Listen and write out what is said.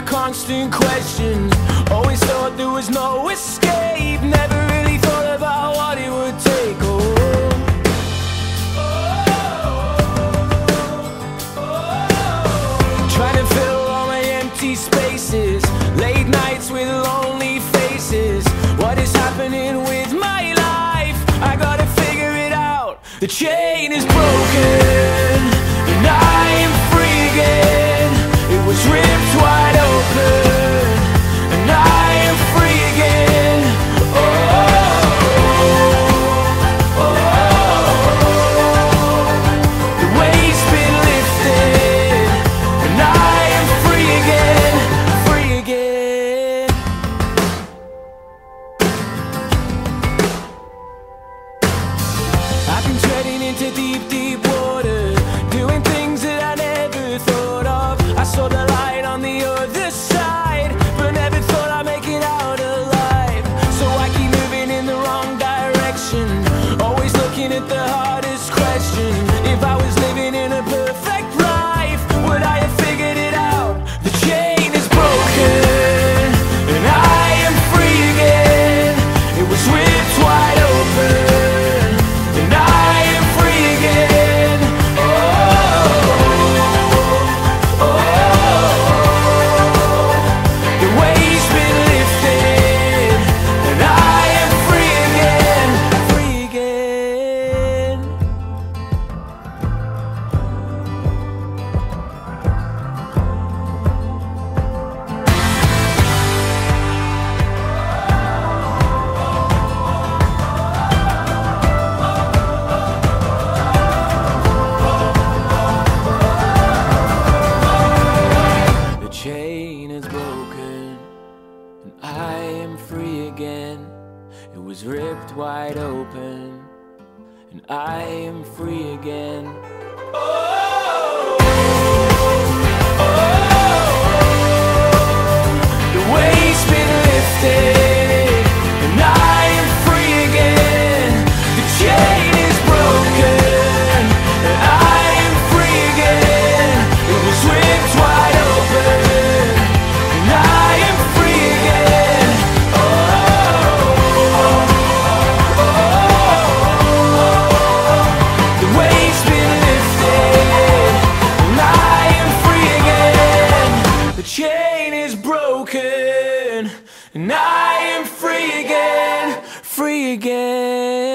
my constant questions. Always thought there was no escape. Never really thought about what it would take. Oh. Trying to fill all my empty spaces. Late nights with lonely faces. What is happening with my life? I gotta figure it out. The chain is broken deep, deep water Doing things that I never thought of. I saw the light on the other side But never thought I'd make it out alive. So I keep moving in the wrong direction Always looking at the I am free again. It was ripped wide open, and I am free again. The and I am free again, free again.